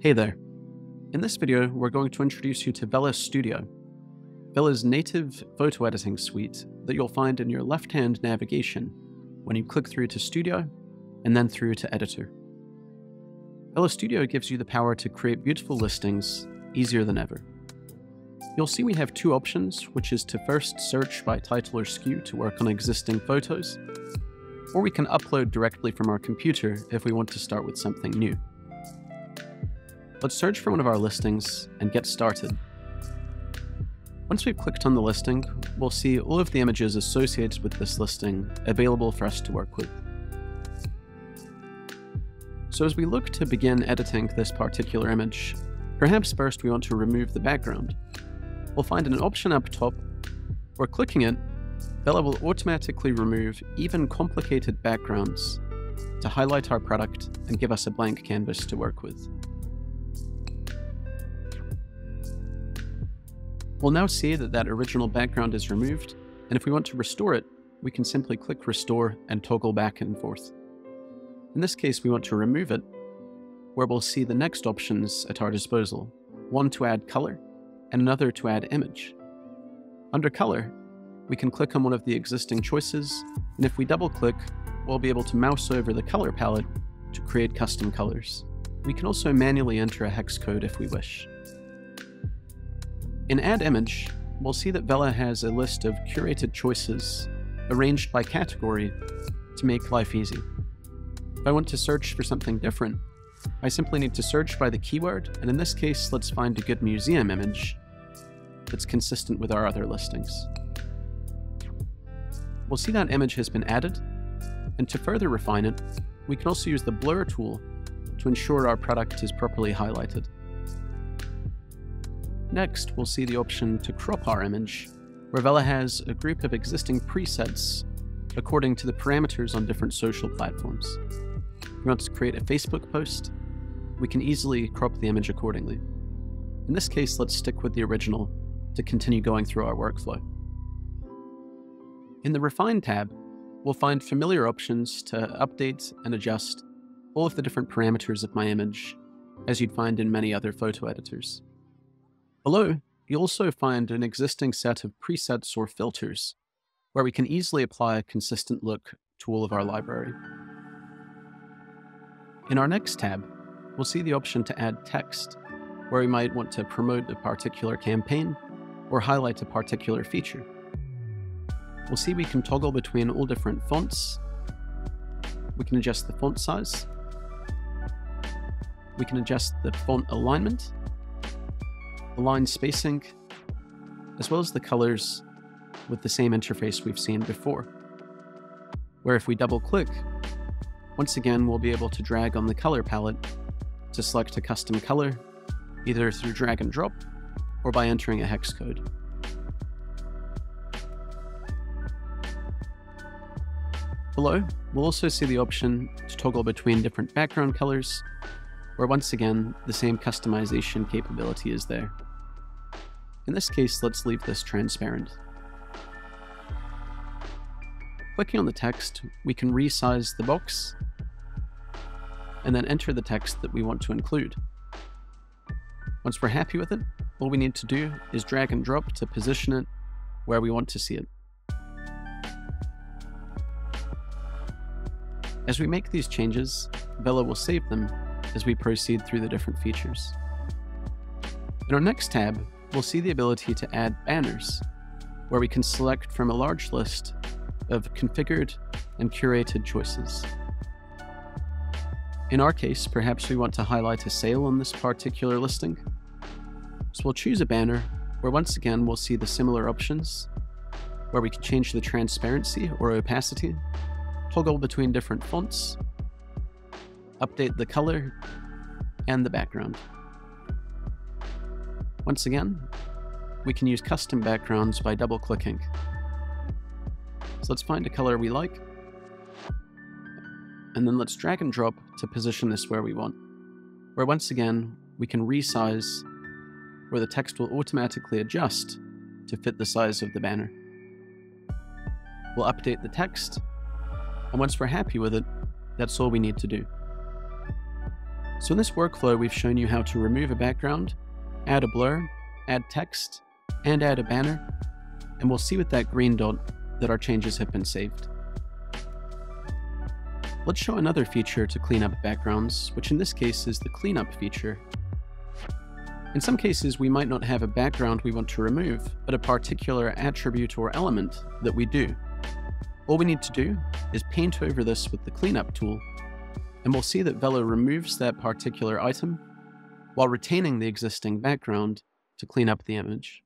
Hey there. In this video, we're going to introduce you to Vela Studio, Vela's native photo editing suite that you'll find in your left-hand navigation when you click through to Studio and then through to Editor. Vela Studio gives you the power to create beautiful listings easier than ever. You'll see we have two options, which is to first search by title or SKU to work on existing photos, or we can upload directly from our computer if we want to start with something new. Let's search for one of our listings and get started. Once we've clicked on the listing, we'll see all of the images associated with this listing available for us to work with. So as we look to begin editing this particular image, perhaps first we want to remove the background. We'll find an option up top where clicking it, Vela will automatically remove even complicated backgrounds to highlight our product and give us a blank canvas to work with. We'll now see that that original background is removed, and if we want to restore it, we can simply click Restore and toggle back and forth. In this case, we want to remove it, where we'll see the next options at our disposal, one to add color, and another to add image. Under color, we can click on one of the existing choices, and if we double click, we'll be able to mouse over the color palette to create custom colors. We can also manually enter a hex code if we wish. In Add Image, we'll see that Vela has a list of curated choices arranged by category to make life easy. If I want to search for something different, I simply need to search by the keyword, and in this case, let's find a good museum image that's consistent with our other listings. We'll see that image has been added, and to further refine it, we can also use the blur tool to ensure our product is properly highlighted. Next, we'll see the option to crop our image, where Vela has a group of existing presets according to the parameters on different social platforms. If we want to create a Facebook post, we can easily crop the image accordingly. In this case, let's stick with the original to continue going through our workflow. In the Refine tab, we'll find familiar options to update and adjust all of the different parameters of my image, as you'd find in many other photo editors. Below, you'll also find an existing set of presets or filters, where we can easily apply a consistent look to all of our library. In our next tab, we'll see the option to add text, where we might want to promote a particular campaign or highlight a particular feature. We'll see we can toggle between all different fonts. We can adjust the font size. We can adjust the font alignment line spacing, as well as the colors with the same interface we've seen before. Where if we double click, once again we'll be able to drag on the color palette to select a custom color, either through drag and drop or by entering a hex code. Below, we'll also see the option to toggle between different background colors, where once again, the same customization capability is there. In this case, let's leave this transparent. Clicking on the text, we can resize the box and then enter the text that we want to include. Once we're happy with it, all we need to do is drag and drop to position it where we want to see it. As we make these changes, Vela will save them as we proceed through the different features. In our next tab, we'll see the ability to add banners, where we can select from a large list of configured and curated choices. In our case, perhaps we want to highlight a sale on this particular listing. So we'll choose a banner where once again we'll see the similar options, where we can change the transparency or opacity, toggle between different fonts, update the color, and the background. Once again, we can use custom backgrounds by double clicking. So let's find a color we like, and then let's drag and drop to position this where we want. Where once again, we can resize where the text will automatically adjust to fit the size of the banner. We'll update the text, and once we're happy with it, that's all we need to do. So in this workflow, we've shown you how to remove a background, add a blur, add text, and add a banner, and we'll see with that green dot that our changes have been saved. Let's show another feature to clean up backgrounds, which in this case is the cleanup feature. In some cases, we might not have a background we want to remove, but a particular attribute or element that we do. All we need to do is paint over this with the cleanup tool, and we'll see that Vela removes that particular item while retaining the existing background to clean up the image.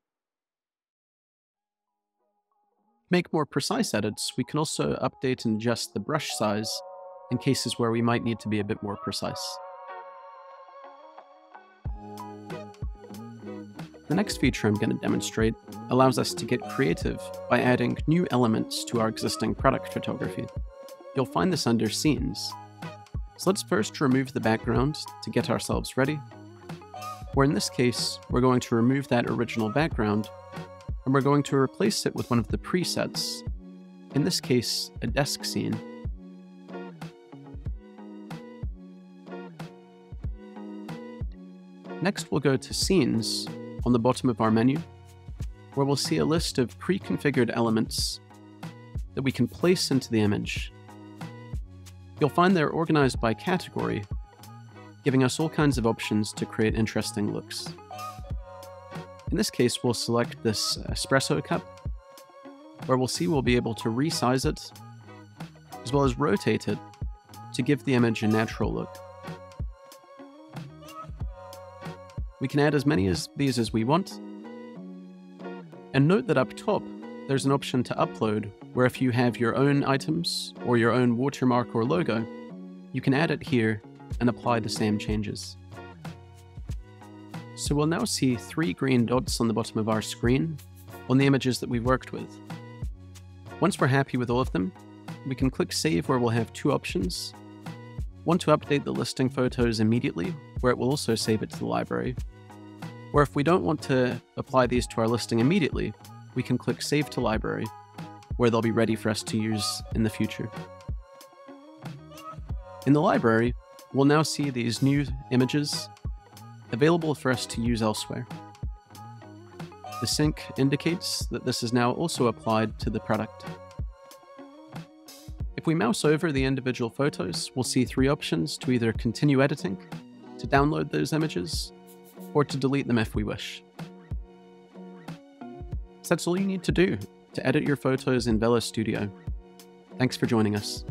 Make more precise edits, we can also update and adjust the brush size in cases where we might need to be a bit more precise. The next feature I'm going to demonstrate allows us to get creative by adding new elements to our existing product photography. You'll find this under Scenes. So let's first remove the background to get ourselves ready, where in this case, we're going to remove that original background, and we're going to replace it with one of the presets, in this case, a desk scene. Next, we'll go to Scenes on the bottom of our menu, where we'll see a list of pre-configured elements that we can place into the image. You'll find they're organized by category, giving us all kinds of options to create interesting looks. In this case, we'll select this uh, espresso cup, where we'll see we'll be able to resize it, as well as rotate it to give the image a natural look. We can add as many of these as we want. And note that up top, there's an option to upload, where if you have your own items or your own watermark or logo, you can add it here and apply the same changes. So we'll now see three green dots on the bottom of our screen on the images that we've worked with. Once we're happy with all of them, we can click Save where we'll have two options. One to update the listing photos immediately, where it will also save it to the library, or if we don't want to apply these to our listing immediately, we can click Save to Library, where they'll be ready for us to use in the future. In the library, we'll now see these new images available for us to use elsewhere. The sync indicates that this is now also applied to the product. If we mouse over the individual photos, we'll see three options to either continue editing, to download those images, or to delete them if we wish. So that's all you need to do to edit your photos in Vela Studio. Thanks for joining us.